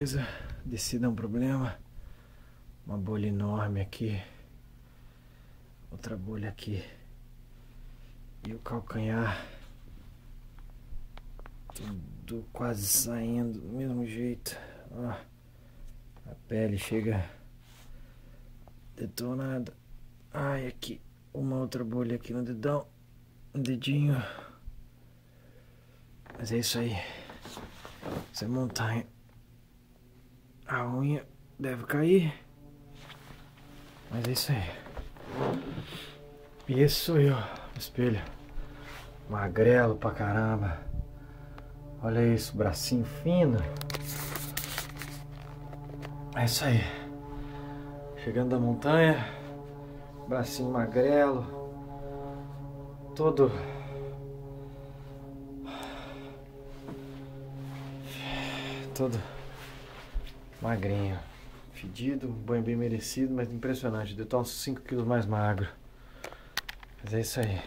coisa, é um problema. Uma bolha enorme aqui. Outra bolha aqui. E o calcanhar. Tudo quase saindo do mesmo jeito. Ó, a pele chega detonada. Ai, aqui. Uma outra bolha aqui no dedão. Um dedinho. Mas é isso aí. Isso é montanha. A unha deve cair. Mas é isso aí. E esse sou eu, espelho. Magrelo pra caramba. Olha isso, bracinho fino. É isso aí. Chegando da montanha. Bracinho magrelo. Todo. Todo magrinho. Fedido, banho bem merecido, mas impressionante. Deu uns 5 quilos mais magro. Mas é isso aí.